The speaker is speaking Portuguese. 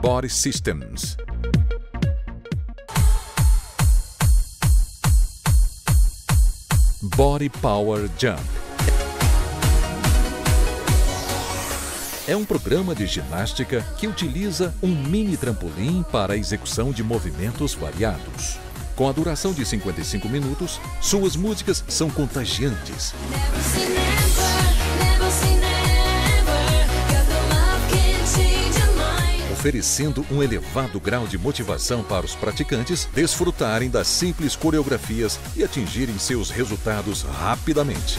Body Systems. Body Power Jump. É um programa de ginástica que utiliza um mini trampolim para a execução de movimentos variados. Com a duração de 55 minutos, suas músicas são contagiantes. Oferecendo um elevado grau de motivação para os praticantes desfrutarem das simples coreografias e atingirem seus resultados rapidamente.